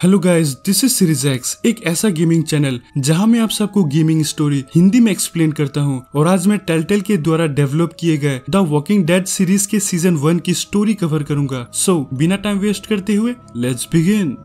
Hello guys this is series X एक ऐसा gaming channel जहाँ मैं आप सबको गेमिंग स्टोरी हिंदी में एक्सप्लेन करता हूँ और आज मैं टेलटेल के द्वारा डेवलप किए गए द वॉकिंग डेड सीरीज़ के सीज़न वन की स्टोरी कवर करूँगा। सो so, बिना टाइम वेस्ट करते हुए लेट्स बिगिन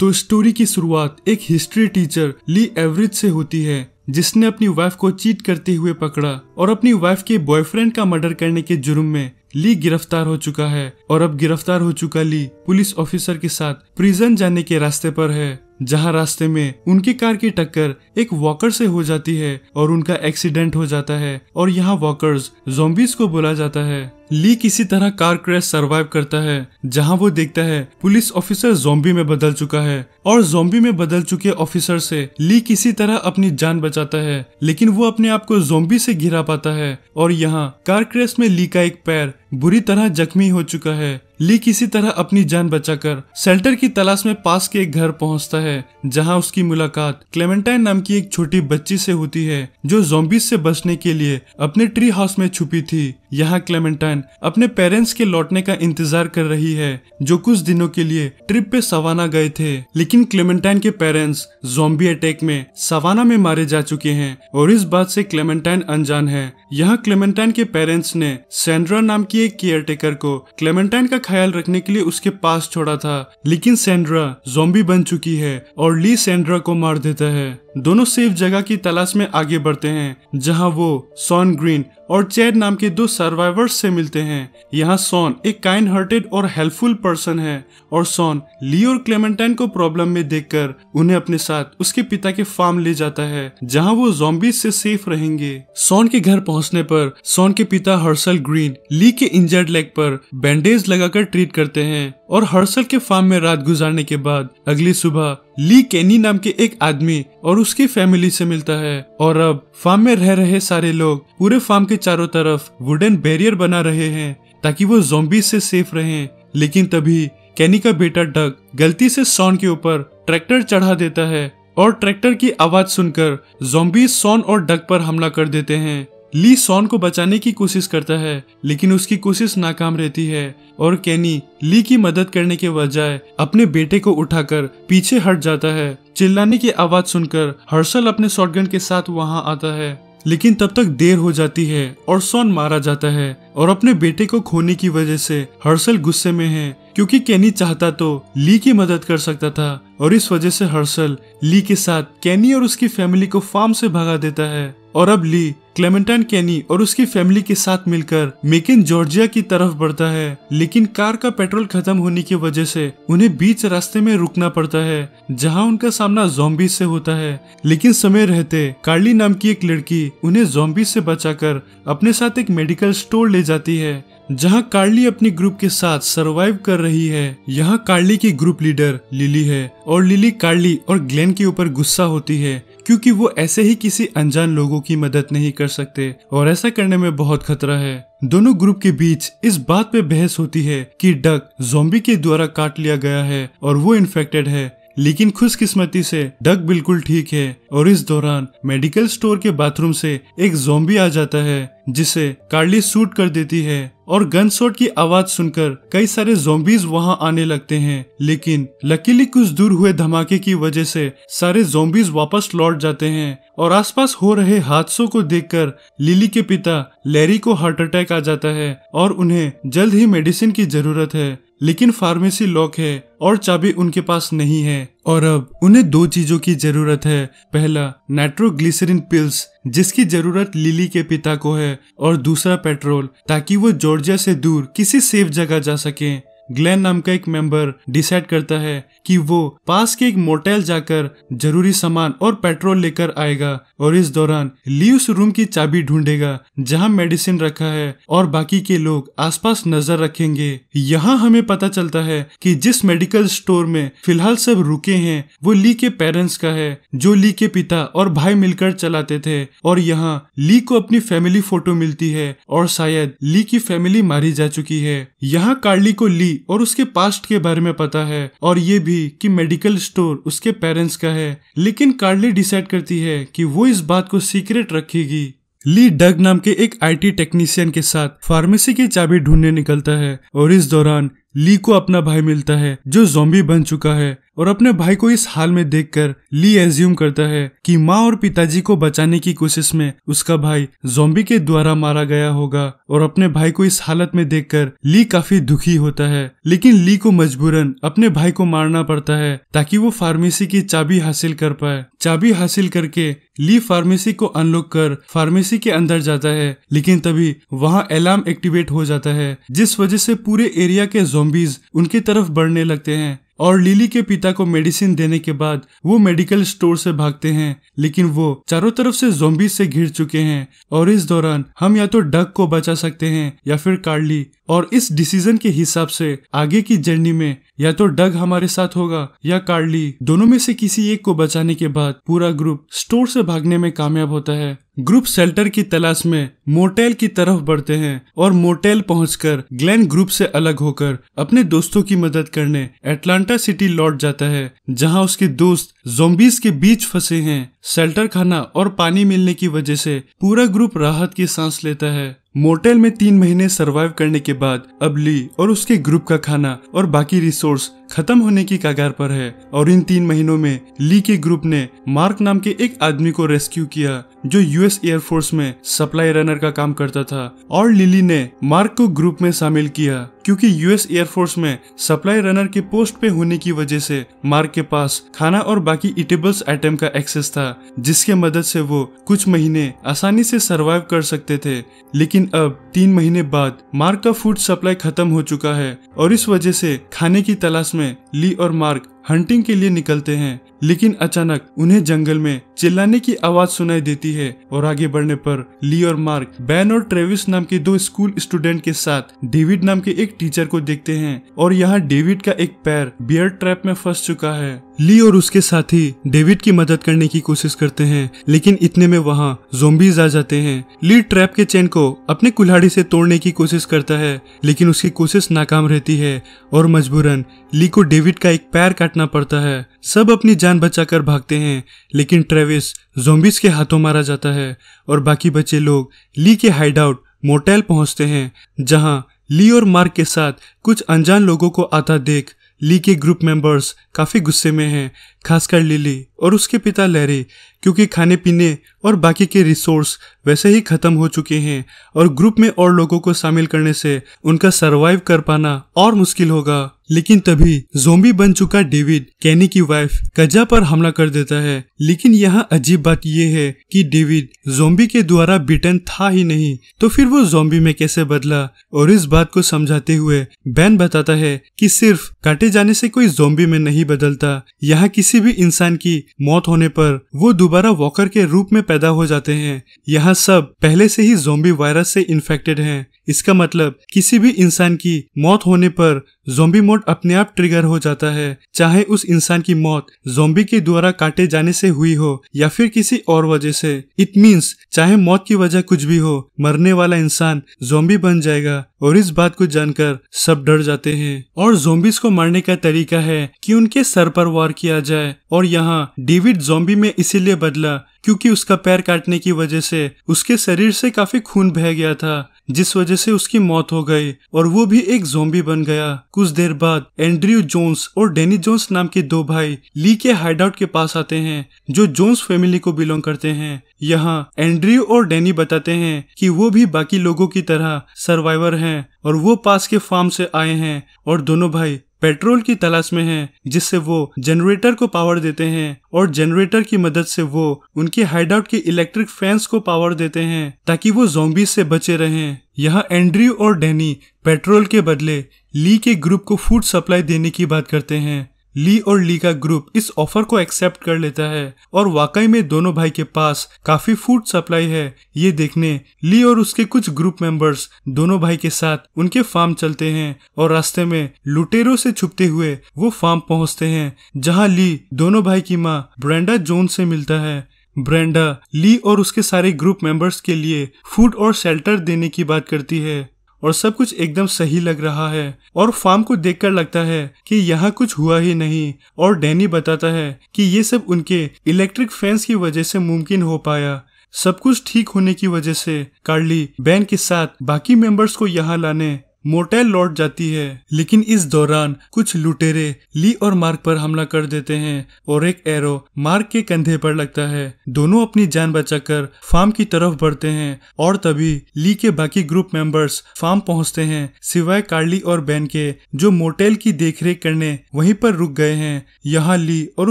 तो स्टोरी की शुरुआत एक हिस्ट्री टीचर ली एवरेज से होती है, जिसने अपनी वाइफ को चीट करते हुए पकड़ा और अपनी वाइफ के बॉयफ्रेंड का मर्डर करने के जुर्म में ली गिरफ़्तार हो चुका है और अब गिरफ़्तार हो चुका ली पुलिस ऑफिसर के साथ प्रिजन जाने के रास्ते पर है, जहाँ रास्ते में उनकी कार की टक्कर एक वॉकर से हो जाती है और उनका एक्सीडेंट हो जाता है और यहाँ वॉकर्स जोम्बिस को बोला जाता है। ली किसी तरह कार क्रैश सरवाइव करता है, जहाँ वो देखता है पुलिस ऑफिसर जोम्बी में बदल चुका है। और जोम्बी में बदल चुके ऑफिसर से ली किसी तरह अपनी जान बचाता है, लेकिन वो अपने आप को जोम्बी से घिरा पाता है। और यहाँ कार क्रैश में ली का एक पैर बुरी तरह जख्मी हो चुका है। ली किसी तरह अपनी जान बचाकर शेल्टर की तलाश में पास के एक घर पहुँचता है, जहाँ उसकी मुलाकात क्लेमेंटाइन नाम की एक छोटी बच्ची से होती है, जो जोम्बिस से बचने के लिए अपने ट्री हाउस में छुपी थी। यहाँ क्लेमेंटाइन अपने पेरेंट्स के लौटने का इंतज़ार कर रही है, जो कुछ दिनों के लिए ट्रिप पे सवाना गए थे। लेकिन क्लेमेंटाइन के पेरेंट्स जोम्बी अटैक में सवाना में मारे जा चुके हैं और इस बात से क्लेमेंटाइन अनजान है। यहाँ क्लेमेंटाइन के पेरेंट्स ने सेंड्रा नाम की एक केयर टेकर को क्लेमेंटाइन का ख्याल रखने के लिए उसके पास छोड़ा था। लेकिन सेंड्रा जोम्बी बन चुकी है और ली सेंड्रा को मार देता है। दोनों सेफ़ जगह की तलाश में आगे बढ़ते हैं, जहाँ वो सॉन ग्रीन और चैड नाम के दो सर्वाइवर्स से मिलते हैं। यहाँ सॉन एक काइंड हार्टेड और हेल्पफुल पर्सन है और सॉन ली और क्लेमेंटाइन को प्रॉब्लम में देखकर उन्हें अपने साथ उसके पिता के फार्म ले जाता है, जहाँ वो जोम्बिस से सेफ़ रहेंगे। सॉन के घर पहुँचने पर सॉन के पिता हर्सल ग्रीन ली के इंजर्ड लेग पर बैंडेज लगाकर ट्रीट करते हैं और हर्सल के फार्म में रात गुजारने के बाद अगली सुबह ली केनी नाम के एक आदमी और उसकी फैमिली से मिलता है। और अब फार्म में रह रहे सारे लोग पूरे फार्म के चारों तरफ़ वुडन बैरियर बना रहे हैं ताकि वो जोम्बी से सेफ़ रहें। लेकिन तभी कैनी का बेटा डग गलती से सॉन के ऊपर ट्रैक्टर चढ़ा देता है और ट्रैक्टर की आवाज़ सुनकर जोम्बी सॉन और डग पर हमला कर देते हैं। ली सॉन को बचाने की कोशिश करता है, लेकिन उसकी कोशिश नाकाम रहती है और कैनी ली की मदद करने के बजाय अपने बेटे को उठाकर पीछे हट जाता है। चिल्लाने की आवाज़ सुनकर हर्षल अपने शॉटगन के साथ वहाँ आता है, लेकिन तब तक देर हो जाती है और सोन मारा जाता है और अपने बेटे को खोने की वजह से हर्षल गुस्से में है, क्योंकि कैनी चाहता तो ली की मदद कर सकता था और इस वजह से हर्षल ली के साथ कैनी और उसकी फैमिली को फार्म से भगा देता है। और अब ली क्लेमेंटाइन कैनी और उसकी फैमिली के साथ मिलकर मेकिन जॉर्जिया की तरफ़ बढ़ता है, लेकिन कार का पेट्रोल खत्म होने की वजह से उन्हें बीच रास्ते में रुकना पड़ता है, जहाँ उनका सामना जोम्बी से होता है। लेकिन समय रहते कार्ली नाम की एक लड़की उन्हें जोम्बी से बचाकर अपने साथ एक मेडिकल स्टोर ले जाती है जहाँ कार्ली अपनी ग्रुप के साथ सरवाइव कर रही है, यहाँ कार्ली की ग्रुप लीडर लिली है और लिली कार्ली और ग्लेन के ऊपर गुस्सा होती है, क्योंकि वो ऐसे ही किसी अनजान लोगों की मदद नहीं कर सकते और ऐसा करने में बहुत खतरा है। दोनों ग्रुप के बीच इस बात पे बहस होती है कि डक जोम्बी के द्वारा काट लिया गया है और वो इन्फेक्टेड है, लेकिन खुशकिस्मती से डक बिल्कुल ठीक है और इस दौरान मेडिकल स्टोर के बाथरूम से एक जोम्बी आ जाता है। जिसे कार्ली सूट कर देती है और गन शॉट की आवाज़ सुनकर कई सारे जोम्बीज वहाँ आने लगते हैं। लेकिन लकीली कुछ दूर हुए धमाके की वजह से सारे जोम्बीज वापस लौट जाते हैं और आसपास हो रहे हादसों को देखकर लिली के पिता लैरी को हार्ट अटैक आ जाता है और उन्हें जल्द ही मेडिसिन की ज़रूरत है। लेकिन फार्मेसी लॉक है और चाबी उनके पास नहीं है। और अब उन्हें दो चीज़ों की ज़रूरत है। पहला, नाइट्रोग्लिसरीन पिल्स, जिसकी ज़रूरत लिली के पिता को है, और दूसरा पेट्रोल, ताकि वो जॉर्जिया से दूर किसी सेफ़ जगह जा सके। ग्लैन नाम का एक मेंबर डिसाइड करता है कि वो पास के एक मोटेल जाकर ज़रूरी सामान और पेट्रोल लेकर आएगा और इस दौरान ली उस रूम की चाबी ढूंढेगा, जहाँ मेडिसिन रखा है और बाकी के लोग आसपास नज़र रखेंगे। यहाँ हमें पता चलता है कि जिस मेडिकल स्टोर में फ़िलहाल सब रुके हैं, वो ली के पेरेंट्स का है, जो ली के पिता और भाई मिलकर चलाते थे और यहाँ ली को अपनी फैमिली फ़ोटो मिलती है और शायद ली की फैमिली मारी जा चुकी है। यहाँ कार्ली को ली और उसके पास्ट के बारे में पता है और ये भी कि मेडिकल स्टोर उसके पेरेंट्स का है। लेकिन कार्ली डिसाइड करती है कि वो इस बात को सीक्रेट रखेगी। ली डग नाम के एक आईटी टेक्नीशियन के साथ फार्मेसी की चाबी ढूँढने निकलता है और इस दौरान ली को अपना भाई मिलता है, जो जोम्बी बन चुका है, और अपने भाई को इस हाल में देखकर ली एज्यूम करता है कि माँ और पिताजी को बचाने की कोशिश में उसका भाई जोम्बी के द्वारा मारा गया होगा, और अपने भाई को इस हालत में देखकर ली काफ़ी दुखी होता है। लेकिन ली को मजबूरन अपने भाई को मारना पड़ता है, ताकि वो फार्मेसी की चाबी हासिल कर पाए। चाबी हासिल करके ली फार्मेसी को अनलॉक कर फार्मेसी के अंदर जाता है, लेकिन तभी वहाँ अलार्म एक्टिवेट हो जाता है, जिस वजह से पूरे एरिया के जोम्बीज उनकी तरफ़ बढ़ने लगते हैं और लिली के पिता को मेडिसिन देने के बाद वो मेडिकल स्टोर से भागते हैं। लेकिन वो चारों तरफ़ से जोम्बी से घिर चुके हैं और इस दौरान हम या तो डग को बचा सकते हैं या फिर कार्ली और इस डिसीज़न के हिसाब से आगे की जर्नी में या तो डग हमारे साथ होगा या कार्ली दोनों में से किसी एक को बचाने के बाद पूरा ग्रुप स्टोर से भागने में कामयाब होता है। ग्रुप शेल्टर की तलाश में मोटेल की तरफ़ बढ़ते हैं और मोटेल पहुंचकर ग्लेन ग्रुप से अलग होकर अपने दोस्तों की मदद करने एटलांटा सिटी लौट जाता है, जहाँ उसके दोस्त जोम्बिस के बीच फंसे हैं। शेल्टर खाना और पानी मिलने की वजह से पूरा ग्रुप राहत की सांस लेता है। मोटेल में तीन महीने सरवाइव करने के बाद अब ली और उसके ग्रुप का खाना और बाकी रिसोर्स खत्म होने की कागार पर है और इन तीन महीनों में ली के ग्रुप ने मार्क नाम के एक आदमी को रेस्क्यू किया जो यूएस एयरफोर्स में सप्लाई रनर का काम करता था और लिली ने मार्क को ग्रुप में शामिल किया। क्योंकि यूएस एयरफोर्स में सप्लाई रनर के पोस्ट पे होने की वजह से मार्क के पास खाना और बाकी इटेबल्स आइटम का एक्सेस था, जिसके मदद से वो कुछ महीने आसानी से सरवाइव कर सकते थे। लेकिन अब तीन महीने बाद मार्क का फ़ूड सप्लाई खत्म हो चुका है और इस वजह से खाने की तलाश में ली और मार्क हंटिंग के लिए निकलते हैं, लेकिन अचानक उन्हें जंगल में चिल्लाने की आवाज़ सुनाई देती है और आगे बढ़ने पर ली और मार्क, बैन और ट्रेविस नाम के दो स्कूल स्टूडेंट के साथ डेविड नाम के एक टीचर को देखते हैं और यहाँ डेविड का एक पैर बियर ट्रैप में फंस चुका है। ली और उसके साथी डेविड की मदद करने की कोशिश करते हैं, लेकिन इतने में वहाँ जोम्बीज आ जाते हैं। ली ट्रैप के चेन को अपने कुल्हाड़ी से तोड़ने की कोशिश करता है, लेकिन उसकी कोशिश नाकाम रहती है और मजबूरन ली को डेविड का एक पैर काटना पड़ता है। सब अपनी जान बचाकर भागते हैं, लेकिन ट्रेविस जोम्बिस के हाथों मारा जाता है और बाकी बचे लोग ली के हाइड आउट मोटेल पहुँचते हैं, जहाँ ली और मार्क के साथ कुछ अनजान लोगों को आता देख ली के ग्रुप मेंबर्स काफ़ी गुस्से में हैं, खासकर लिली और उसके पिता लैरी, क्योंकि खाने पीने और बाकी के रिसोर्स वैसे ही खत्म हो चुके हैं और ग्रुप में और लोगों को शामिल करने से उनका सरवाइव कर पाना और मुश्किल होगा। लेकिन तभी जोम्बी बन चुका डेविड कैनी की वाइफ कजा पर हमला कर देता है। लेकिन यहाँ अजीब बात यह है कि डेविड जोम्बी के द्वारा बिटन था ही नहीं तो फिर वो जोम्बी में कैसे बदला? और इस बात को समझाते हुए बैन बताता है कि सिर्फ़ काटे जाने से कोई जोम्बी में नहीं बदलता। यहाँ किसी भी इंसान की मौत होने पर वो दोबारा वॉकर के रूप में पैदा हो जाते हैं। यहाँ सब पहले से ही जोम्बी वायरस से इन्फेक्टेड हैं। इसका मतलब किसी भी इंसान की मौत होने पर जोम्बी मोड अपने आप ट्रिगर हो जाता है। चाहे उस इंसान की मौत जोम्बी के द्वारा काटे जाने से हुई हो या फिर किसी और वजह से। इट मीन्स चाहे मौत की वजह कुछ भी हो, मरने वाला इंसान जोम्बी बन जाएगा और इस बात को जानकर सब डर जाते हैं। और जोम्बिस को मारने का तरीका है कि उनके सर पर वार किया जाए और यहाँ डेविड जोम्बी में इसीलिए बदला क्योंकि उसका पैर काटने की वजह से उसके शरीर से काफ़ी खून बह गया था। जिस वजह से उसकी मौत हो गई और वो भी एक जोम्बी बन गया। कुछ देर बाद एंड्रयू जोन्स और डेनी जोन्स नाम के दो भाई ली के हाइड आउट के पास आते हैं, जो जोन्स फैमिली को बिलोंग करते हैं। यहाँ एंड्रयू और डेनी बताते हैं कि वो भी बाकी लोगों की तरह सर्वाइवर हैं और वो पास के फार्म से आए हैं और दोनों भाई पेट्रोल की तलाश में हैं, जिससे वो जनरेटर को पावर देते हैं और जनरेटर की मदद से वो उनके हाइडआउट के इलेक्ट्रिक फैंस को पावर देते हैं ताकि वो जोम्बी से बचे रहें। यहाँ एंड्री और डेनी पेट्रोल के बदले ली के ग्रुप को फ़ूड सप्लाई देने की बात करते हैं। ली और ली का ग्रुप इस ऑफ़र को एक्सेप्ट कर लेता है और वाकई में दोनों भाई के पास काफ़ी फ़ूड सप्लाई है। ये देखने ली और उसके कुछ ग्रुप मेंबर्स दोनों भाई के साथ उनके फार्म चलते हैं और रास्ते में लुटेरों से छुपते हुए वो फार्म पहुँचते हैं, जहाँ ली दोनों भाई की माँ ब्रेंडा जोन से मिलता है। ब्रेंडा ली और उसके सारे ग्रुप मेंबर्स के लिए फ़ूड और शेल्टर देने की बात करती है। और सब कुछ एकदम सही लग रहा है। और फार्म को देखकर लगता है कि यहाँ कुछ हुआ ही नहीं और डैनी बताता है कि ये सब उनके इलेक्ट्रिक फैंस की वजह से मुमकिन हो पाया। सब कुछ ठीक होने की वजह से कार्ली, बैन के साथ बाकी मेंबर्स को यहाँ लाने मोटेल लौट जाती है। लेकिन इस दौरान कुछ लुटेरे ली और मार्क पर हमला कर देते हैं और एक एरो मार्क के कंधे पर लगता है। दोनों अपनी जान बचाकर फार्म की तरफ़ बढ़ते हैं और तभी ली के बाकी ग्रुप मेंबर्स फार्म पहुँचते हैं, सिवाय कार्ली और बैन के, जो मोटेल की देखरेख करने वहीं पर रुक गए हैं। यहाँ ली और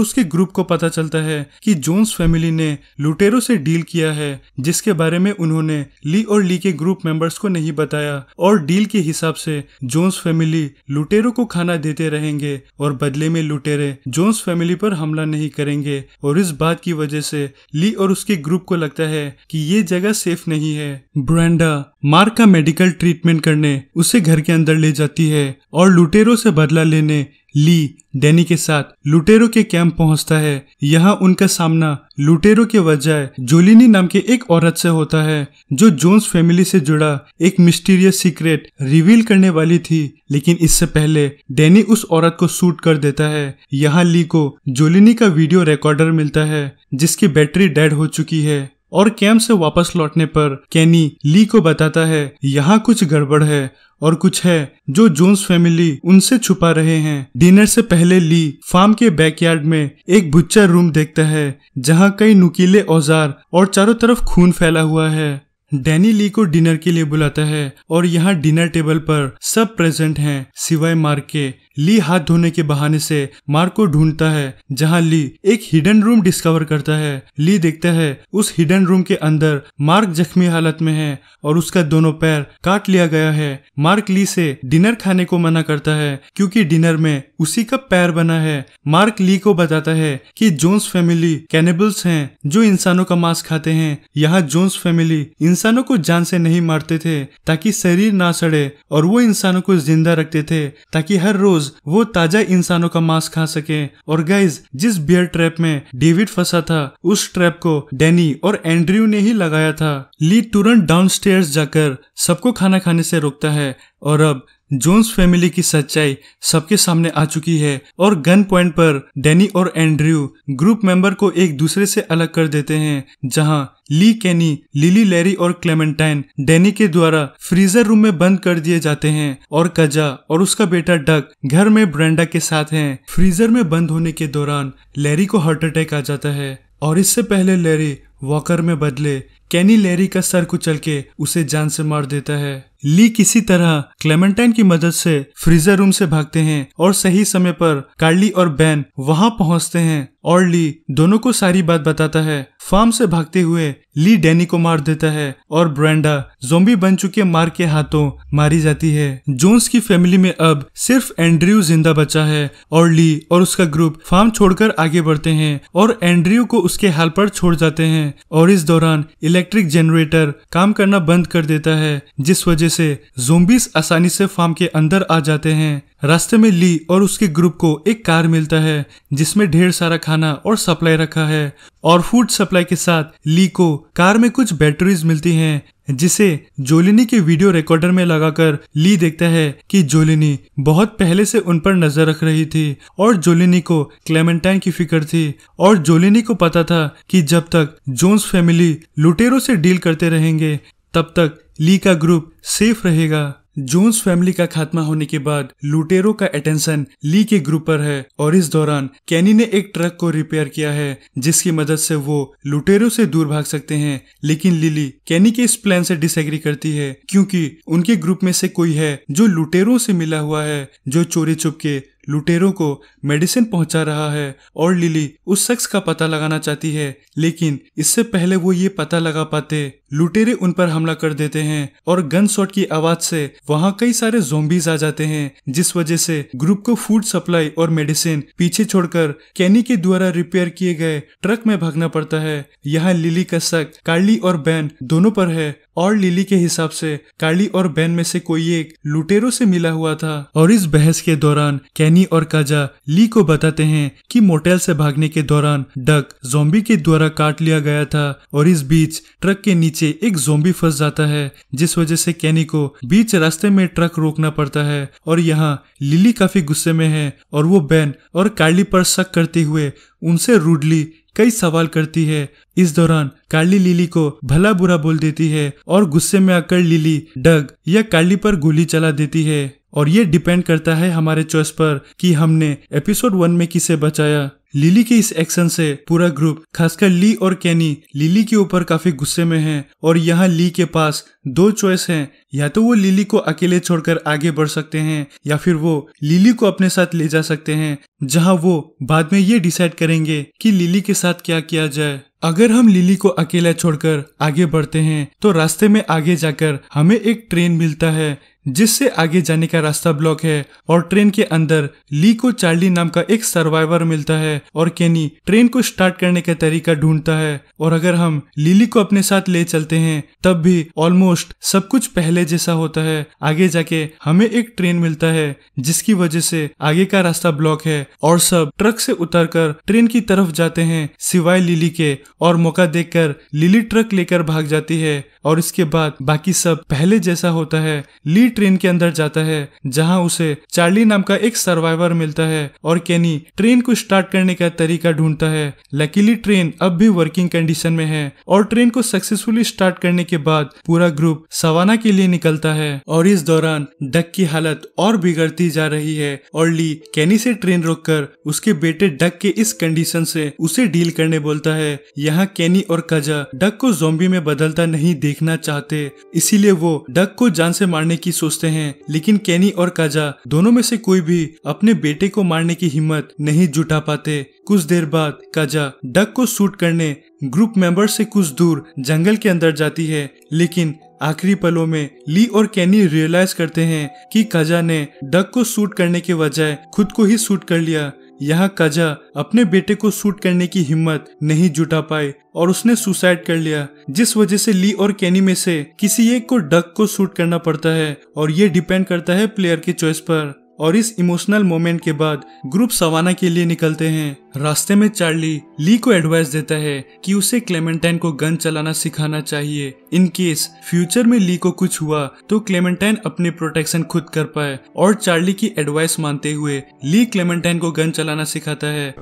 उसके ग्रुप को पता चलता है कि जोन्स फैमिली ने लुटेरों से डील किया है, जिसके बारे में उन्होंने ली और ली के ग्रुप मेंबर्स को नहीं बताया और डील के हिसाब हिसाब से जोन्स फैमिली लुटेरों को खाना देते रहेंगे और बदले में लुटेरे जोन्स फैमिली पर हमला नहीं करेंगे। और इस बात की वजह से ली और उसके ग्रुप को लगता है कि ये जगह सेफ़ नहीं है। ब्रांडा, मार्क का मेडिकल ट्रीटमेंट करने उसे घर के अंदर ले जाती है और लुटेरों से बदला लेने ली, डैनी के साथ। लुटेरो के कैंप पहुँचता है। यहाँ उनका सामना लुटेरो के बजाय जोलिनी नाम के एक औरत से होता है, जो जोन्स फैमिली से जुड़ा एक मिस्टीरियस सीक्रेट रिवील करने वाली थी। लेकिन इससे पहले डैनी उस औरत को सूट कर देता है। यहाँ ली को जोलिनी का वीडियो रिकॉर्डर मिलता है, जिसकी बैटरी डेड हो चुकी है। और कैंप से वापस लौटने पर कैनी ली को बताता है, यहाँ कुछ गड़बड़ है और कुछ है जो जोन्स फैमिली उनसे छुपा रहे हैं। डिनर से पहले ली फार्म के बैकयार्ड में एक बुच्चा रूम देखता है, जहाँ कई नुकीले औज़ार और चारों तरफ़ खून फैला हुआ है। डैनी ली को डिनर के लिए बुलाता है और यहाँ डिनर टेबल पर सब प्रेजेंट हैं, सिवाय मार्क के। ली हाथ धोने के बहाने से मार्क को ढूंढता है, जहाँ ली एक हिडन रूम डिस्कवर करता है। ली देखता है, उस हिडन रूम के अंदर मार्क जख्मी हालत में है और उसका दोनों पैर काट लिया गया है। मार्क ली से डिनर खाने को मना करता है, क्योंकि डिनर में उसी का पैर बना है। मार्क ली को बताता है कि जोन्स फैमिली कैनेबल्स हैं, जो इंसानों का मांस खाते हैं। यहाँ जोन्स फैमिली इंसानों को जान से नहीं मारते थे, ताकि शरीर ना सड़े और वो इंसानों को ज़िंदा रखते थे, ताकि हर रोज वो ताज़ा इंसानों का मांस खा सके। और गाइज़ जिस बियर ट्रैप में डेविड फंसा था, उस ट्रैप को डेनी और एंड्रयू ने ही लगाया था। ली तुरंत डाउन जाकर सबको खाना खाने से रोकता है। और अब जोन्स फैमिली की सच्चाई सबके सामने आ चुकी है और गन पॉइंट पर डेनी और एंड्रयू ग्रुप मेंबर को एक दूसरे से अलग कर देते हैं, जहाँ ली कैनी, लिली लैरी और क्लेमेंटाइन डेनी के द्वारा फ्रीजर रूम में बंद कर दिए जाते हैं और कजा और उसका बेटा डक घर में ब्रेंडा के साथ हैं। फ्रीजर में बंद होने के दौरान लैरी को हार्ट अटैक आ जाता है और इससे पहले लैरी वॉकर में बदले कैनी लैरी का सर कुचल के उसे जान से मार देता है। ली किसी तरह क्लेमेंटाइन की मदद से फ्रीजर रूम से भागते हैं और सही समय पर कार्ली और बैन वहाँ पहुँचते हैं। और ली दोनों को सारी बात बताता है। फार्म से भागते हुए ली डैनी को मार देता है और ब्रेंडा जोम्बी बन चुके मार के हाथों मारी जाती है। जोन्स की फैमिली में अब सिर्फ़ एंड्रयू ज़िंदा बचा है। और ली और उसका ग्रुप फार्म छोड़कर आगे बढ़ते हैं और एंड्रयू को उसके हाल पर छोड़ जाते हैं और इस दौरान इलेक्ट्रिक जनरेटर काम करना बंद कर देता है, जिस वजह से जोम्बिस आसानी से फार्म के अंदर आ जाते हैं। रास्ते में ली और उसके ग्रुप को एक कार मिलता है, जिसमें ढेर सारा खाना और सप्लाई रखा है। और फ़ूड सप्लाई के साथ ली को कार में कुछ बैटरीज मिलती हैं, जिसे जोलिनी के वीडियो रिकॉर्डर में लगाकर ली देखता है कि जोलिनी बहुत पहले से उन पर नज़र रख रही थी और जोलिनी को क्लेमेंटाइन की फ़िक्र थी। और जोलिनी को पता था कि जब तक जोन्स फैमिली लुटेरों से डील करते रहेंगे, तब तक ली का ग्रुप सेफ़ रहेगा। जोन्स फैमिली का खात्मा होने के बाद लुटेरो का अटेंशन ली के ग्रुप पर है और इस दौरान कैनी ने एक ट्रक को रिपेयर किया है, जिसकी मदद से वो लुटेरो से दूर भाग सकते हैं। लेकिन लिली कैनी के इस प्लान से डिसएग्री करती है, क्योंकि उनके ग्रुप में से कोई है जो लुटेरो से मिला हुआ है, जो चोरी चुप के लुटेरों को मेडिसिन पहुँचा रहा है और लिली उस शख्स का पता लगाना चाहती है। लेकिन इससे पहले वो ये पता लगा पाते लुटेरे उन पर हमला कर देते हैं और गन शॉट की आवाज़ से वहाँ कई सारे जोम्बीज आ जाते हैं, जिस वजह से ग्रुप को फ़ूड सप्लाई और मेडिसिन पीछे छोड़कर कैनी के द्वारा रिपेयर किए गए ट्रक में भागना पड़ता है। यहाँ लिली का शक कार्ली और बैन दोनों पर है और लिली के हिसाब से कार्ली और बैन में से कोई एक लुटेरों से मिला हुआ था। और इस बहस के दौरान कैनी और काजा ली को बताते हैं कि मोटेल से भागने के दौरान डक जोम्बी के द्वारा काट लिया गया था और इस बीच ट्रक के नीचे नीचे एक जोम्बी फंस जाता है, जिस वजह से कैनी को बीच रास्ते में ट्रक रोकना पड़ता है और यहाँ लिली काफ़ी गुस्से में है और वो बैन और कार्ली पर शक करते हुए उनसे रूडली कई सवाल करती है। इस दौरान कार्ली लिली को भला बुरा बोल देती है और गुस्से में आकर लिली डग या कार्ली पर गोली चला देती है। और ये डिपेंड करता है हमारे चॉइस पर कि हमने एपिसोड वन में किसे बचाया। लिली के इस एक्शन से पूरा ग्रुप, खासकर ली और कैनी, लिली के ऊपर काफ़ी गुस्से में है और यहाँ ली के पास दो चॉइस हैं। या तो वो लिली को अकेले छोड़कर आगे बढ़ सकते हैं, या फिर वो लिली को अपने साथ ले जा सकते हैं, जहाँ वो बाद में ये डिसाइड करेंगे कि लिली के साथ क्या किया जाए। अगर हम लिली को अकेला छोड़कर आगे बढ़ते हैं तो रास्ते में आगे जाकर हमें एक ट्रेन मिलता है, जिससे आगे जाने का रास्ता ब्लॉक है और ट्रेन के अंदर ली को चार्ली नाम का एक सर्वाइवर मिलता है और केनी ट्रेन को स्टार्ट करने का तरीका ढूंढता है। और अगर हम लिली को अपने साथ ले चलते हैं, तब भी ऑलमोस्ट सब कुछ पहले जैसा होता है। आगे जाके हमें एक ट्रेन मिलता है, जिसकी वजह से आगे का रास्ता ब्लॉक है और सब ट्रक से उतरकर ट्रेन की तरफ़ जाते हैं, सिवाय लिली के और मौका देखकर लिली ट्रक लेकर भाग जाती है और इसके बाद बाकी सब पहले जैसा होता है, ली ट्रेन के अंदर जाता है, जहाँ उसे चार्ली नाम का एक सर्वाइवर मिलता है और केनी ट्रेन को स्टार्ट करने का तरीका ढूंढता है। लकीली ट्रेन अब भी वर्किंग कंडीशन में है और ट्रेन को सक्सेसफुली स्टार्ट करने के बाद पूरा ग्रुप सवाना के लिए निकलता है और इस दौरान डक की हालत और बिगड़ती जा रही है और ली कैनी से ट्रेन रोककर उसके बेटे डक के इस कंडीशन से उसे डील करने बोलता है। यहाँ कैनी और कजा डक को जोम्बी में बदलता नहीं देखना चाहते। इसीलिए वो डक को जान से मारने की सोचते हैं। लेकिन कैनी और काजा दोनों में से कोई भी अपने बेटे को मारने की हिम्मत नहीं जुटा पाते। कुछ देर बाद काजा डक को शूट करने ग्रुप मेंबर से कुछ दूर जंगल के अंदर जाती है। लेकिन आखिरी पलों में ली और कैनी रियलाइज़ करते हैं कि काजा ने डक को शूट करने के बजाय खुद को ही शूट कर लिया। यहाँ कजा अपने बेटे को सूट करने की हिम्मत नहीं जुटा पाए और उसने सुसाइड कर लिया, जिस वजह से ली और कैनी में से किसी एक को डक को सूट करना पड़ता है और ये डिपेंड करता है प्लेयर के चॉइस पर। और इस इमोशनल मोमेंट के बाद ग्रुप सवाना के लिए निकलते हैं रास्ते में चार्ली ली को एडवाइस देता है कि उसे क्लेमेंटाइन को गन चलाना सिखाना चाहिए इन केस फ्यूचर में ली को कुछ हुआ तो क्लेमेंटाइन अपने प्रोटेक्शन खुद कर पाए और चार्ली की एडवाइस मानते हुए ली क्लेमेंटाइन को गन चलाना सिखाता है.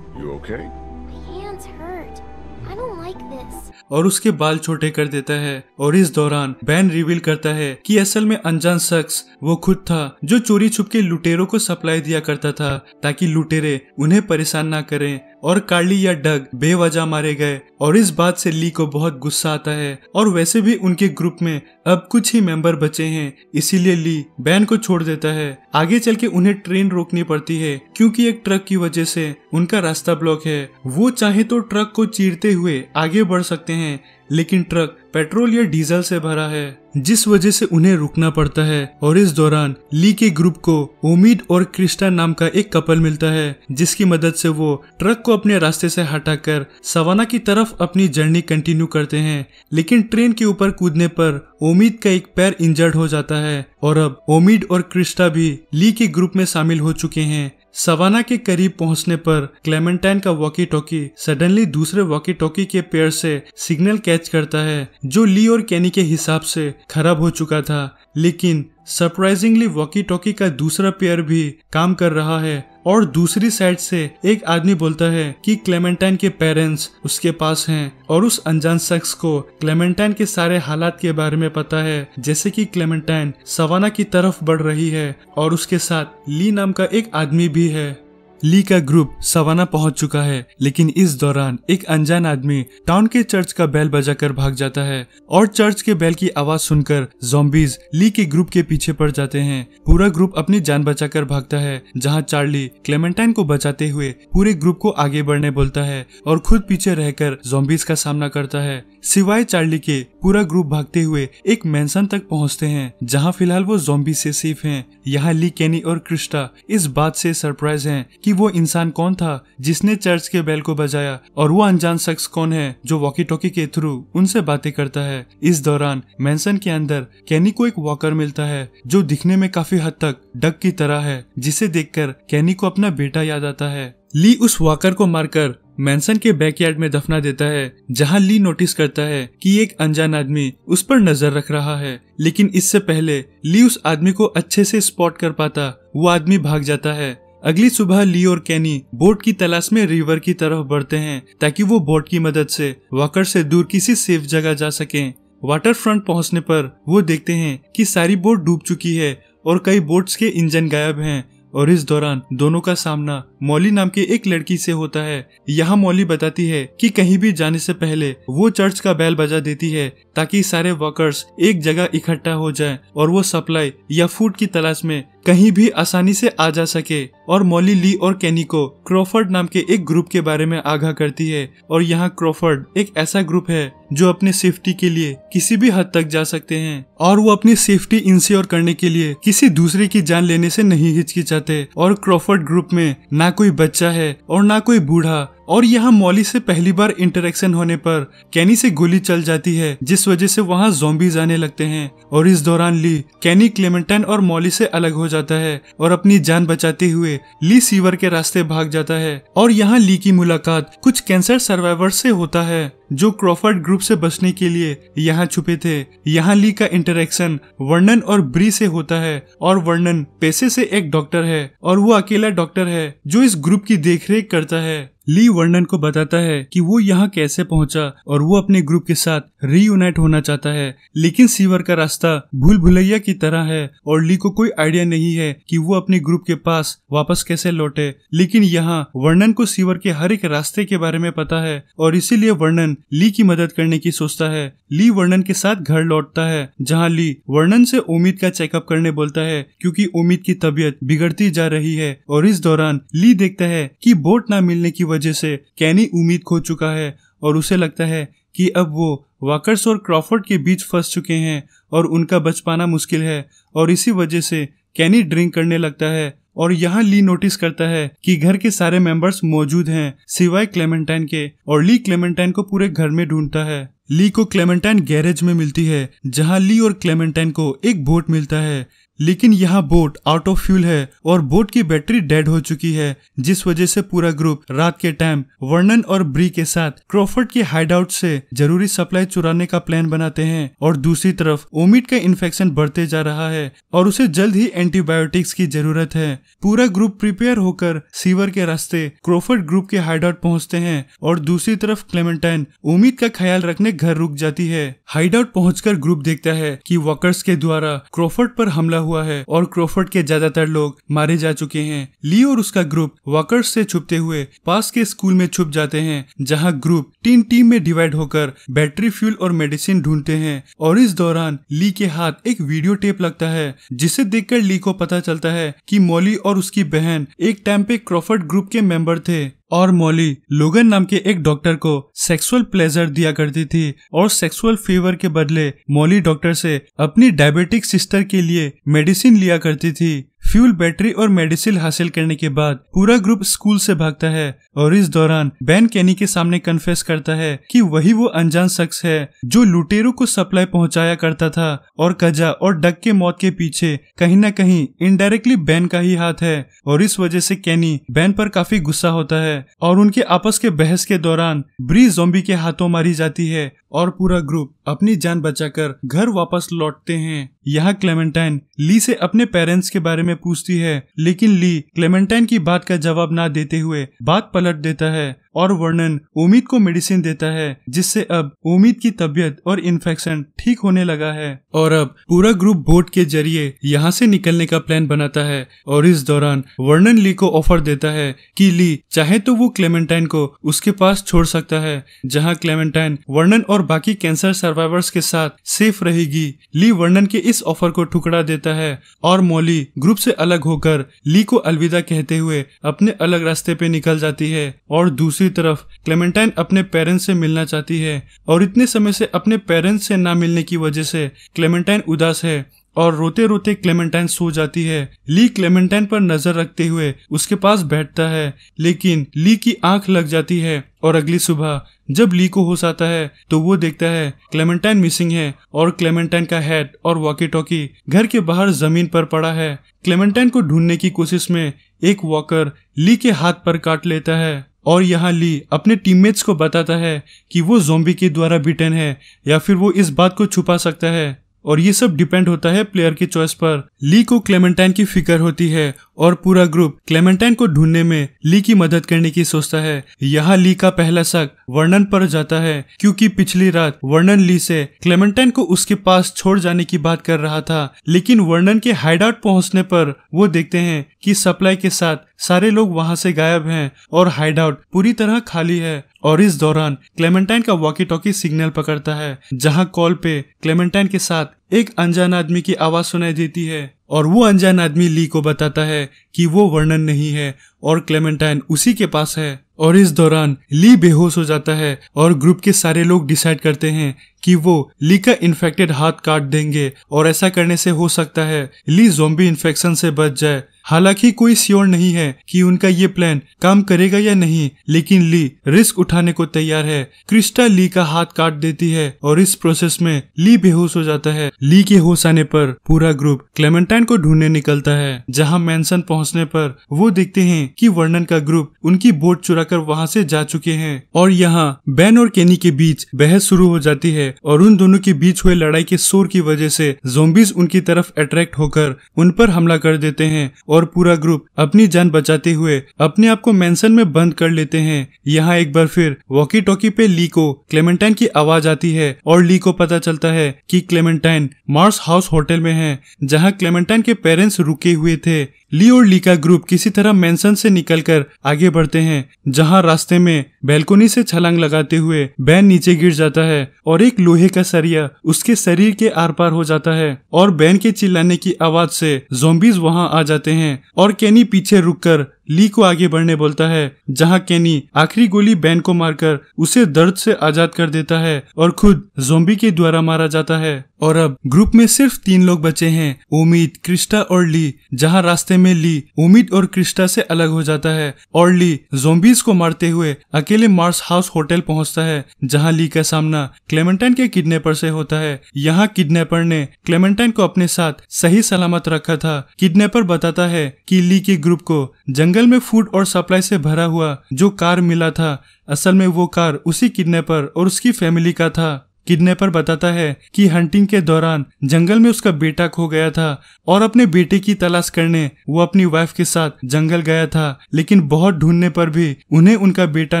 You okay? My hands hurt. I don't like this. और उसके बाल छोटे कर देता है और इस दौरान बैन रिवील करता है कि असल में अनजान शख्स वो खुद था जो चोरी छुप के लुटेरों को सप्लाई दिया करता था ताकि लुटेरे उन्हें परेशान ना करें और कार्ली या डग बेवजह मारे गए। और इस बात से ली को बहुत गुस्सा आता है और वैसे भी उनके ग्रुप में अब कुछ ही मेंबर बचे हैं, इसीलिए ली बैन को छोड़ देता है। आगे चल के उन्हें ट्रेन रोकनी पड़ती है, क्योंकि एक ट्रक की वजह से उनका रास्ता ब्लॉक है। वो चाहे तो ट्रक को चीरते हुए आगे बढ़ सकते हैं, लेकिन ट्रक पेट्रोल या डीजल से भरा है, जिस वजह से उन्हें रुकना पड़ता है। और इस दौरान ली के ग्रुप को उम्मीद और क्रिस्टा नाम का एक कपल मिलता है, जिसकी मदद से वो ट्रक को अपने रास्ते से हटाकर सवाना की तरफ़ अपनी जर्नी कंटिन्यू करते हैं। लेकिन ट्रेन के ऊपर कूदने पर उम्मीद का एक पैर इंजर्ड हो जाता है, और अब उम्मीद और क्रिस्टा भी ली के ग्रुप में शामिल हो चुके हैं। सवाना के करीब पहुँचने पर क्लेमेंटाइन का वॉकी टॉकी सडनली दूसरे वॉकी टॉकी के पेड़ से सिग्नल कैच करता है, जो ली और कैनी के हिसाब से खराब हो चुका था। लेकिन सरप्राइजिंगली वॉकी टॉकी का दूसरा पेयर भी काम कर रहा है। और दूसरी साइड से एक आदमी बोलता है कि क्लेमेंटाइन के पेरेंट्स उसके पास हैं और उस अनजान शख्स को क्लेमेंटाइन के सारे हालात के बारे में पता है। जैसे कि क्लेमेंटाइन सवाना की तरफ़ बढ़ रही है और उसके साथ ली नाम का एक आदमी भी है। ली का ग्रुप सवाना पहुँच चुका है, लेकिन इस दौरान एक अनजान आदमी टाउन के चर्च का बेल बजाकर भाग जाता है और चर्च के बेल की आवाज़ सुनकर जोम्बीज ली के ग्रुप के पीछे पड़ जाते हैं। पूरा ग्रुप अपनी जान बचाकर भागता है, जहाँ चार्ली क्लेमेंटाइन को बचाते हुए पूरे ग्रुप को आगे बढ़ने बोलता है और खुद पीछे रहकर जोम्बीज का सामना करता है। सिवाय चार्ली के, पूरा ग्रुप भागते हुए एक मैंसन तक पहुँचते हैं, जहाँ फ़िलहाल वो जोम्बी से सेफ़ हैं। यहाँ ली कैनी और क्रिस्टा इस बात से सरप्राइज़ हैं कि वो इंसान कौन था जिसने चर्च के बेल को बजाया और वो अनजान शख्स कौन है जो वॉकी टॉकी के थ्रू उनसे बातें करता है। इस दौरान मैंसन के अंदर कैनी को एक वॉकर मिलता है, जो दिखने में काफ़ी हद तक डक की तरह है, जिसे देखकर कैनी को अपना बेटा याद आता है। ली उस वॉकर को मारकर मैंसन के बैकयार्ड में दफना देता है, जहाँ ली नोटिस करता है कि एक अनजान आदमी उस पर नज़र रख रहा है। लेकिन इससे पहले ली उस आदमी को अच्छे से स्पॉट कर पाता, वो आदमी भाग जाता है। अगली सुबह ली और कैनी बोट की तलाश में रिवर की तरफ़ बढ़ते हैं ताकि वो बोट की मदद से वॉकर से दूर किसी सेफ़ जगह जा सकें। वाटर फ्रंट पहुँचने पर वो देखते हैं कि सारी बोट डूब चुकी है और कई बोट्स के इंजन गायब हैं। और इस दौरान दोनों का सामना मौली नाम की एक लड़की से होता है। यहाँ मौली बताती है कि कहीं भी जाने से पहले वो चर्च का बैल बजा देती है ताकि सारे वर्कर्स एक जगह इकट्ठा हो जाएँ और वो सप्लाई या फ़ूड की तलाश में कहीं भी आसानी से आ जा सके। और मौली ली और कैनी को क्रोफर्ड नाम के एक ग्रुप के बारे में आगाह करती है और यहाँ क्रॉफर्ड एक ऐसा ग्रुप है जो अपने सेफ्टी के लिए किसी भी हद तक जा सकते हैं और वो अपनी सेफ्टी इंश्योर करने के लिए किसी दूसरे की जान लेने से नहीं हिचकिचाते और क्रॉफर्ड ग्रुप में ना कोई बच्चा है और ना कोई बूढ़ा और यहाँ मॉली से पहली बार इंटरेक्शन होने पर कैनी से गोली चल जाती है, जिस वजह से वहाँ जोम्बीज आने लगते हैं। और इस दौरान ली कैनी क्लेमेंटाइन और मॉली से अलग हो जाता है और अपनी जान बचाते हुए ली सीवर के रास्ते भाग जाता है। और यहाँ ली की मुलाकात कुछ कैंसर सर्वाइवर से होता है, जो क्रॉफर्ड ग्रुप से बचने के लिए यहाँ छुपे थे। यहाँ ली का इंटरेक्शन वर्णन और ब्री से होता है, और वर्णन पैसे से एक डॉक्टर है, और वो अकेला डॉक्टर है, जो इस ग्रुप की देखरेख करता है। ली वर्णन को बताता है कि वो यहाँ कैसे पहुँचा और वो अपने ग्रुप के साथ रीयूनाइट होना चाहता है। लेकिन सीवर का रास्ता भूल भुलैया की तरह है और ली को कोई आइडिया नहीं है कि वो अपने ग्रुप के पास वापस कैसे लौटे। लेकिन यहाँ वर्णन को सीवर के हर एक रास्ते के बारे में पता है और इसीलिए वर्णन ली की मदद करने की सोचता है। ली वर्णन के साथ घर लौटता है, जहाँ ली वर्णन से उम्मीद का चेकअप करने बोलता है, क्योंकि उम्मीद की तबीयत बिगड़ती जा रही है और इस दौरान ली देखता है कि बोट न मिलने की वजह से कैनी उम्मीद खो चुका है और उसे लगता है कि अब वो वाकर्स और क्रॉफर्ड के बीच फंस चुके हैं और उनका बच पाना मुश्किल है और इसी वजह से कैनी ड्रिंक करने लगता है और यहाँ ली नोटिस करता है कि घर के सारे मेंबर्स मौजूद हैं, सिवाय क्लेमेंटाइन के, और ली क्लेमेंटाइन को पूरे घर में ढूंढता है। ली को क्लेमेंटाइन गैरेज में मिलती है, जहाँ ली और क्लेमेंटाइन को एक बोट मिलता है। लेकिन यहाँ बोट आउट ऑफ़ फ्यूल है और बोट की बैटरी डेड हो चुकी है, जिस वजह से पूरा ग्रुप रात के टाइम वर्णन और ब्री के साथ क्रॉफर्ड के हाइडआउट से ज़रूरी सप्लाई चुराने का प्लान बनाते हैं और दूसरी तरफ़ ओमिट का इन्फेक्शन बढ़ते जा रहा है और उसे जल्द ही एंटीबायोटिक्स की ज़रूरत है। पूरा ग्रुप प्रिपेयर होकर सीवर के रास्ते क्रोफर्ड ग्रुप के हाइडआउट पहुँचते हैं और दूसरी तरफ़ क्लेमेंटाइन उम्मीद का ख्याल रखने घर रुक जाती है। हाइडआउट पहुंचकर ग्रुप देखता है की वॉकर्स के द्वारा क्रोफर्ड पर हमला है और क्रोफर्ड के ज़्यादातर लोग मारे जा चुके हैं। ली और उसका ग्रुप वॉकर्स से छुपते हुए पास के स्कूल में छुप जाते हैं, जहाँ ग्रुप तीन टीम में डिवाइड होकर बैटरी फ्यूल और मेडिसिन ढूंढते हैं और इस दौरान ली के हाथ एक वीडियो टेप लगता है, जिसे देखकर ली को पता चलता है कि मौली और उसकी बहन एक टाइम पे क्रॉफर्ड ग्रुप के मेंबर थे। और मौली लोगन नाम के एक डॉक्टर को सेक्सुअल प्लेजर दिया करती थी और सेक्सुअल फीवर के बदले मोली डॉक्टर से अपनी डायबिटिक सिस्टर के लिए मेडिसिन लिया करती थी। फ्यूल बैटरी और मेडिसिन हासिल करने के बाद पूरा ग्रुप स्कूल से भागता है और इस दौरान बैन कैनी के सामने कन्फेस करता है कि वही वो अनजान शख्स है जो लुटेरों को सप्लाई पहुँचाया करता था और कजा और डक के मौत के पीछे कहीं ना कहीं इनडायरेक्टली बैन का ही हाथ है और इस वजह से कैनी बैन पर काफ़ी गुस्सा होता है और उनके आपस के बहस के दौरान ब्री जोम्बी के हाथों मारी जाती है और पूरा ग्रुप अपनी जान बचाकर घर वापस लौटते हैं। यहाँ क्लेमेंटाइन ली से अपने पेरेंट्स के बारे में पूछती है, लेकिन ली क्लेमेंटाइन की बात का जवाब ना देते हुए बात पलट देता है। और वर्णन उम्मीद को मेडिसिन देता है, जिससे अब उम्मीद की तबीयत और इन्फेक्शन ठीक होने लगा है। और अब पूरा ग्रुप बोट के ज़रिए यहाँ से निकलने का प्लान बनाता है और इस दौरान वर्णन ली को ऑफ़र देता है कि ली चाहे तो वो क्लेमेंटाइन को उसके पास छोड़ सकता है, जहाँ क्लेमेंटाइन वर्णन और बाकी कैंसर सर्वाइवर्स के साथ सेफ़ रहेगी। ली वर्णन के इस ऑफ़र को ठुकरा देता है और मोली ग्रुप से अलग होकर ली को अलविदा कहते हुए अपने अलग रास्ते पे निकल जाती है और दूसरी दूसरी तरफ़ क्लेमेंटाइन अपने पेरेंट्स से मिलना चाहती है और इतने समय से अपने पेरेंट्स से ना मिलने की वजह से क्लेमेंटाइन उदास है और रोते रोते क्लेमेंटाइन सो जाती है। ली क्लेमेंटाइन पर नज़र रखते हुए उसके पास बैठता है, लेकिन ली की आँख लग जाती है और अगली सुबह जब ली को होश आता है तो वो देखता है क्लेमेंटाइन मिसिंग है और क्लेमेंटाइन का हेड और वॉकी टॉकी घर के बाहर ज़मीन पर पड़ा है। क्लेमेंटाइन को ढूँढने की कोशिश में एक वॉकर ली के हाथ पर काट लेता है। और यहाँ ली अपने टीममेट्स को बताता है कि वो जोम्बी के द्वारा बिटन है या फिर वो इस बात को छुपा सकता है। और ये सब डिपेंड होता है प्लेयर की चॉइस पर। ली को क्लेमेंटाइन की फ़िक्र होती है और पूरा ग्रुप क्लेमेंटाइन को ढूँढने में ली की मदद करने की सोचता है। यहाँ ली का पहला शक वर्णन पर जाता है, क्योंकि पिछली रात वर्णन ली से क्लेमेंटाइन को उसके पास छोड़ जाने की बात कर रहा था, लेकिन वर्णन के हाइड आउट पहुँचने पर वो देखते हैं कि सप्लाई के साथ सारे लोग वहाँ से गायब हैं और हाइड आउट पूरी तरह खाली है। और इस दौरान क्लेमेंटाइन का वॉकी टॉकी सिग्नल पकड़ता है, जहाँ कॉल पे क्लेमेंटाइन के साथ एक अनजान आदमी की आवाज़ सुनाई देती है और वो अनजान आदमी ली को बताता है कि वो वर्णन नहीं है और क्लेमेंटाइन उसी के पास है। और इस दौरान ली बेहोश हो जाता है और ग्रुप के सारे लोग डिसाइड करते हैं कि वो ली का इन्फेक्टेड हाथ काट देंगे और ऐसा करने से हो सकता है ली जोम्बी इन्फेक्शन से बच जाए। हालाँकि कोई श्योर नहीं है कि उनका ये प्लान काम करेगा या नहीं, लेकिन ली रिस्क उठाने को तैयार है। क्रिस्टा ली का हाथ काट देती है और इस प्रोसेस में ली बेहोश हो जाता है। ली के होश आने पर पूरा ग्रुप क्लेमेंटाइन को ढूँढने निकलता है, जहाँ मैंसन पहुँचने पर वो देखते हैं कि वर्णन का ग्रुप उनकी बोट चुराकर वहाँ से जा चुके हैं। और यहाँ बैन और केनी के बीच बहस शुरू हो जाती है और उन दोनों के बीच हुए लड़ाई के शोर की वजह से जोम्बिस उनकी तरफ़ अट्रैक्ट होकर उन पर हमला कर देते हैं और पूरा ग्रुप अपनी जान बचाते हुए अपने आप को मैंसन में बंद कर लेते हैं। यहाँ एक बार फिर वॉकी टॉकी पे ली को क्लेमेंटाइन की आवाज़ आती है और ली को पता चलता है कि क्लेमेंटाइन मार्स हाउस होटल में है, जहाँ क्लेमेंटाइन के पेरेंट्स रुके हुए थे। ली और ली का ग्रुप किसी तरह मेंशन से निकलकर आगे बढ़ते हैं, जहाँ रास्ते में बेलकोनी से छलांग लगाते हुए बैन नीचे गिर जाता है और एक लोहे का सरिया उसके शरीर के आर पार हो जाता है और बैन के चिल्लाने की आवाज़ से जोम्बीज वहाँ आ जाते हैं और केनी पीछे रुककर ली को आगे बढ़ने बोलता है, जहाँ केनी आखिरी गोली बैन को मारकर उसे दर्द से आज़ाद कर देता है और खुद जोम्बी के द्वारा मारा जाता है। और अब ग्रुप में सिर्फ़ तीन लोग बचे हैं, उम्मीद क्रिस्टा और ली, जहाँ रास्ते में ली, उम्मीद और क्रिस्टा से अलग हो जाता है। और ली जोम्बीज को मारते हुए अकेले मार्स हाउस होटल पहुँचता है, जहाँ ली का सामना क्लेमेंटाइन के किडनैपर से होता है। यहाँ किडनैपर ने क्लेमेंटाइन को अपने साथ सही सलामत रखा था। किडनैपर बताता है कि ली के ग्रुप को जंगल में फ़ूड और सप्लाई से भरा हुआ जो कार मिला था, असल में वो कार उसी किडनैपर और उसकी फैमिली का था। किडनैपर बताता है कि हंटिंग के दौरान जंगल में उसका बेटा खो गया था और अपने बेटे की तलाश करने वो अपनी वाइफ के साथ जंगल गया था, लेकिन बहुत ढूँढने पर भी उन्हें उनका बेटा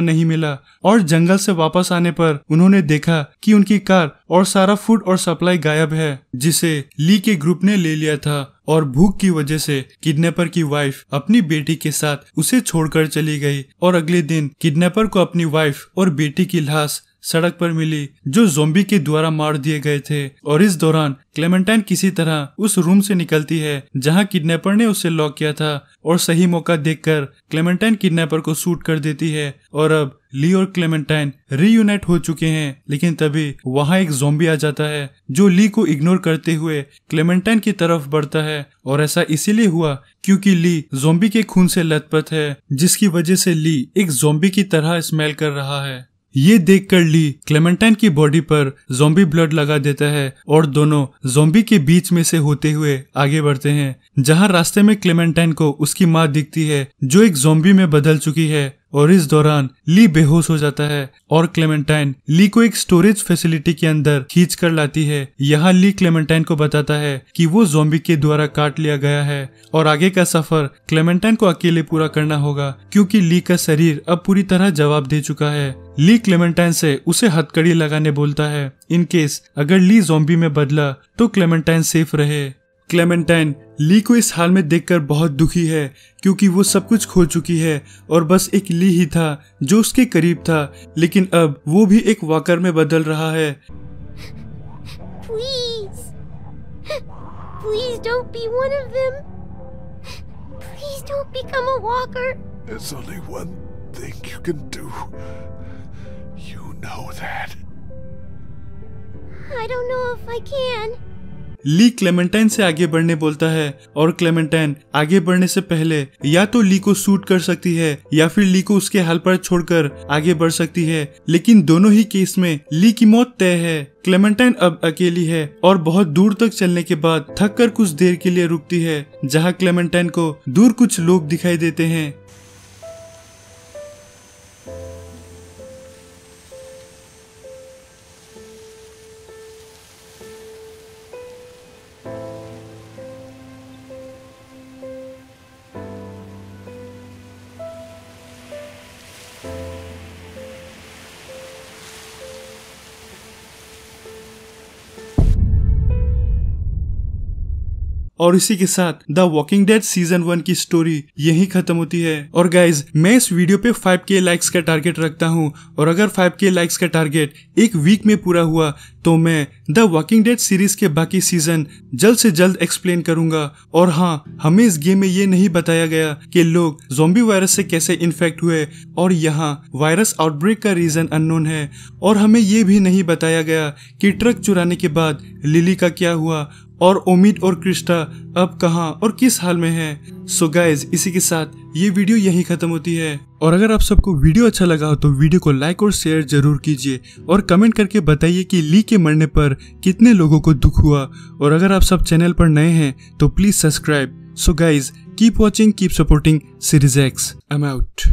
नहीं मिला और जंगल से वापस आने पर उन्होंने देखा कि उनकी कार और सारा फ़ूड और सप्लाई गायब है, जिसे ली के ग्रुप ने ले लिया था और भूख की वजह से किडनैपर की वाइफ अपनी बेटी के साथ उसे छोड़कर चली गई और अगले दिन किडनैपर को अपनी वाइफ और बेटी की लाश सड़क पर मिली, जो जोम्बी के द्वारा मार दिए गए थे। और इस दौरान क्लेमेंटाइन किसी तरह उस रूम से निकलती है, जहाँ किडनैपर ने उसे लॉक किया था। और सही मौका देखकर क्लेमेंटाइन किडनैपर को शूट कर देती है। और अब ली और क्लेमेंटाइन रीयूनाइट हो चुके हैं, लेकिन तभी वहाँ एक जोम्बी आ जाता है, जो ली को इग्नोर करते हुए क्लेमेंटाइन की तरफ़ बढ़ता है। और ऐसा इसीलिए हुआ क्योंकि ली जोम्बी के खून से लथपथ है, जिसकी वजह से ली एक जोम्बी की तरह स्मेल कर रहा है। ये देख कर ली, क्लेमेंटाइन की बॉडी पर जोम्बी ब्लड लगा देता है और दोनों जोम्बी के बीच में से होते हुए आगे बढ़ते हैं, जहाँ रास्ते में क्लेमेंटाइन को उसकी माँ दिखती है, जो एक जोम्बी में बदल चुकी है। और इस दौरान ली बेहोश हो जाता है और क्लेमेंटाइन ली को एक स्टोरेज फैसिलिटी के अंदर खींच कर लाती है। यहाँ ली क्लेमेंटाइन को बताता है कि वो जोम्बी के द्वारा काट लिया गया है और आगे का सफ़र क्लेमेंटाइन को अकेले पूरा करना होगा, क्योंकि ली का शरीर अब पूरी तरह जवाब दे चुका है। ली क्लेमेंटाइन से उसे हथकड़ी लगाने बोलता है। इन केस अगर ली जोम्बी में बदला तो क्लेमेंटाइन सेफ़ रहे। क्लेमेंटाइन ली को इस हाल में देखकर बहुत दुखी है क्योंकि वो सब कुछ खो चुकी है और बस एक ली ही था जो उसके करीब था। लेकिन अब वो भी एक वाकर में बदल रहा है। I don't know if I can. Lee Clementine से आगे बढ़ने बोलता है, और क्लेमेंटाइन आगे बढ़ने से पहले या तो ली को सूट कर सकती है, या फिर ली को उसके हाल पर छोड़कर आगे बढ़ सकती है। लेकिन दोनों ही केस में ली की मौत तय है। क्लेमेंटाइन अब अकेली है, और बहुत दूर तक चलने के बाद थक कर कुछ देर के लिए रुकती है, जहाँ क्लेमेंटाइन को दूर कुछ लोग दिखाई देते हैं। और इसी के साथ the walking dead season one की स्टोरी यही खत्म होती है। और गाइज़ मैं इस वीडियो पे 5k लाइक्स का टारगेट रखता हूँ। और अगर 5k लाइक्स का टारगेट एक वीक में पूरा हुआ तो मैं द वॉकिंग डेड सीरीज़ के बाकी सीज़न जल्द से जल्द एक्सप्लेन करूँगा। और हाँ हमें इस गेम में ये नहीं बताया गया कि लोग जोम्बी वायरस से कैसे इन्फेक्ट हुए। और यहाँ वायरस आउटब्रेक का रीजन अननोन है। और हमें ये भी नहीं बताया गया कि ट्रक चुराने के बाद लिली का क्या हुआ। और ओमिड और क्रिस्टा अब कहाँ और किस हाल में है? सो गाइज़ इसी के साथ ये वीडियो यही खत्म होती है। और अगर आप सबको वीडियो अच्छा लगा हो तो वीडियो को लाइक और शेयर ज़रूर कीजिए और कमेंट करके बताइए कि ली के मरने पर कितने लोगों को दुख हुआ। और अगर आप सब चैनल पर नए हैं तो please subscribe so guys keep watching keep supporting series X M out